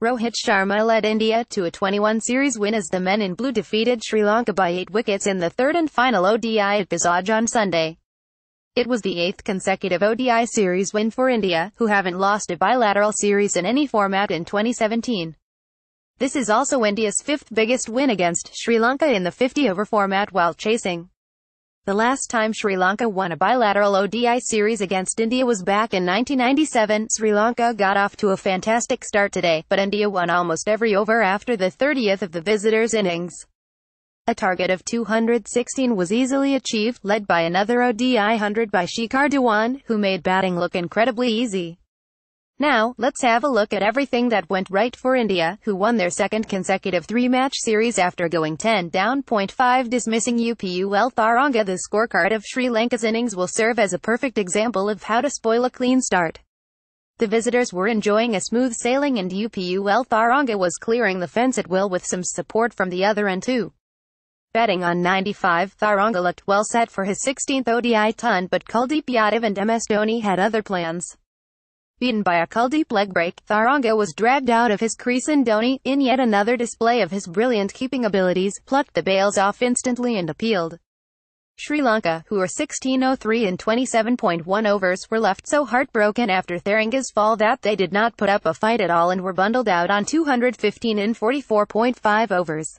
Rohit Sharma led India to a 21 series win as the men in blue defeated Sri Lanka by 8 wickets in the third and final ODI at Vizag on Sunday. It was the eighth consecutive ODI series win for India, who haven't lost a bilateral series in any format in 2017. This is also India's fifth biggest win against Sri Lanka in the 50-over format while chasing. The last time Sri Lanka won a bilateral ODI series against India was back in 1997. Sri Lanka got off to a fantastic start today, but India won almost every over after the 30th of the visitors' innings. A target of 216 was easily achieved, led by another ODI 100 by Shikhar Dhawan, who made batting look incredibly easy. Now, let's have a look at everything that went right for India, who won their second consecutive three-match series after going 10 down. 5 Dismissing UPUL Tharanga The scorecard of Sri Lanka's innings will serve as a perfect example of how to spoil a clean start. The visitors were enjoying a smooth sailing and UPUL Tharanga was clearing the fence at will with some support from the other end too. Betting on 95, Tharanga looked well set for his 16th ODI ton but Kuldeep Yadav and MS Dhoni had other plans. Beaten by a Kuldeep leg break, Tharanga was dragged out of his crease and Dhoni, in yet another display of his brilliant keeping abilities, plucked the bails off instantly and appealed. Sri Lanka, who were 1603 in 27.1 overs, were left so heartbroken after Tharanga's fall that they did not put up a fight at all and were bundled out on 215 in 44.5 overs.